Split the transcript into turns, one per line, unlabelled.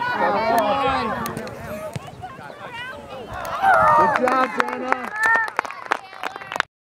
job.
Good job, Dan.